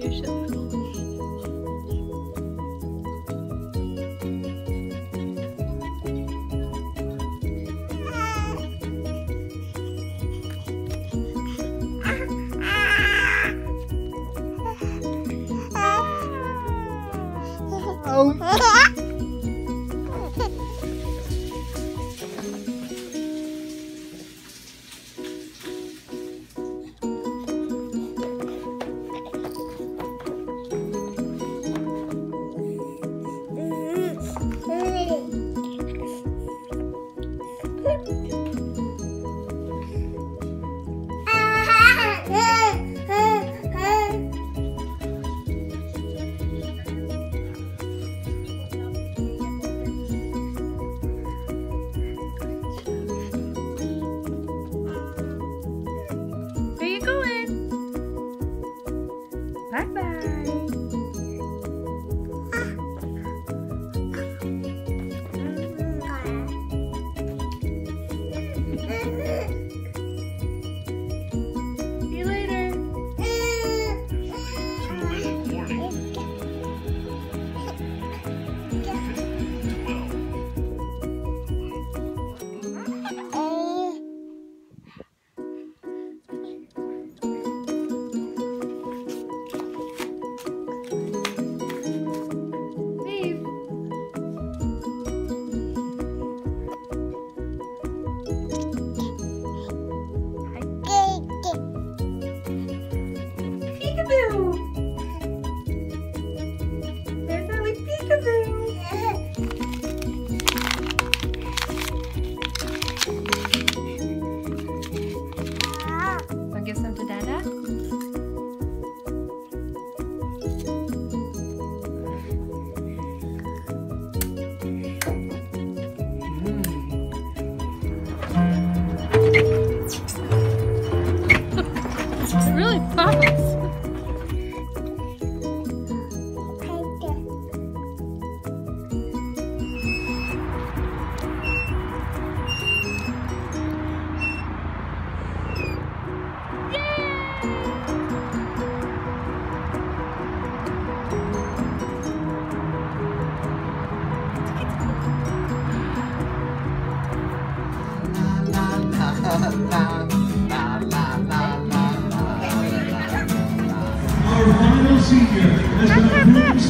You should. Oh.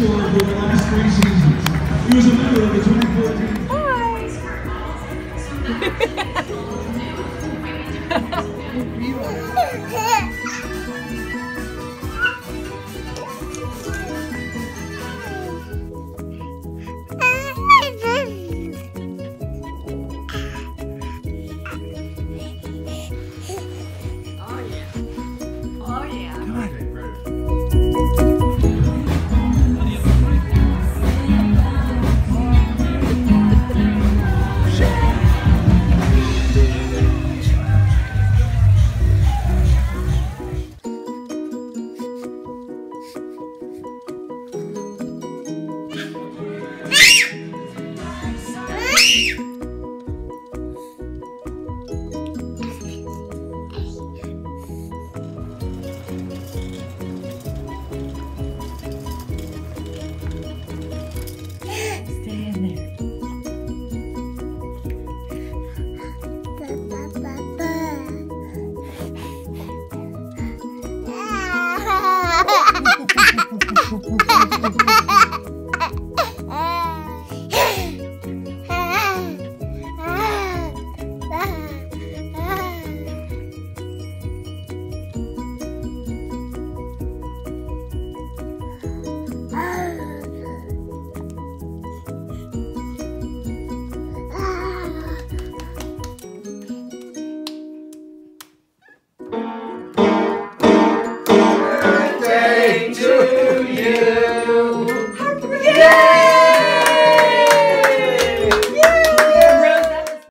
scorer for the last three seasons. He was a member of the